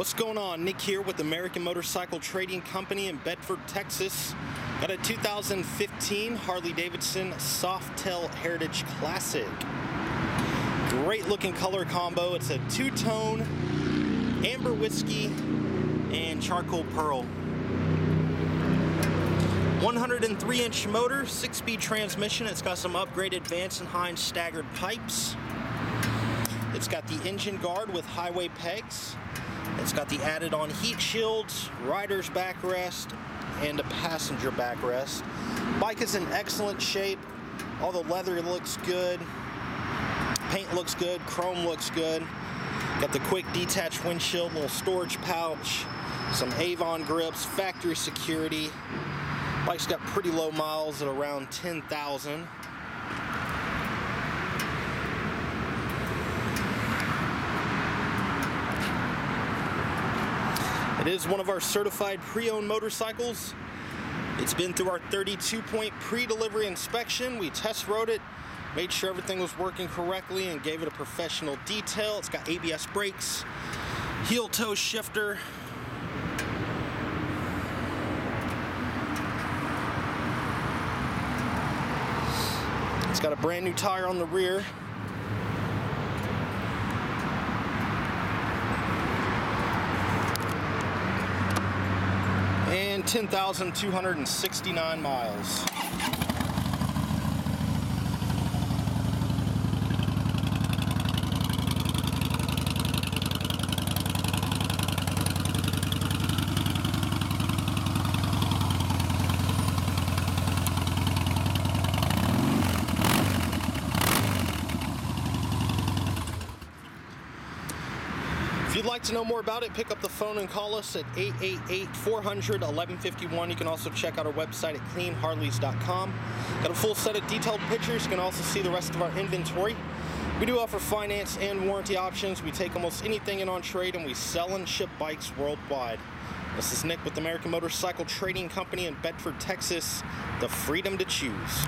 What's going on? Nick here with American Motorcycle Trading Company in Bedford, Texas. Got a 2015 Harley Davidson Softail Heritage Classic. Great looking color combo. It's a two tone amber whiskey and charcoal pearl. 103 inch motor, 6 speed transmission. It's got some upgraded Vance and Hines staggered pipes. It's got the engine guard with highway pegs. It's got the added on heat shields, rider's backrest, and a passenger backrest. Bike is in excellent shape. All the leather looks good. Paint looks good. Chrome looks good. Got the quick detached windshield, little storage pouch, some Avon grips, factory security. Bike's got pretty low miles at around 10,000. It is one of our certified pre-owned motorcycles. It's been through our 32 point pre-delivery inspection. We test rode it, made sure everything was working correctly and gave it a professional detail. It's got ABS brakes, heel toe shifter. It's got a brand new tire on the rear. And 10,269 miles. You'd like to know more about it, pick up the phone and call us at 888-400-1151. You can also check out our website at cleanharleys.com. Got a full set of detailed pictures. You can also see the rest of our inventory. We do offer finance and warranty options. We take almost anything in on trade and we sell and ship bikes worldwide. This is Nick with American Motorcycle Trading Company in Bedford, Texas. The freedom to choose.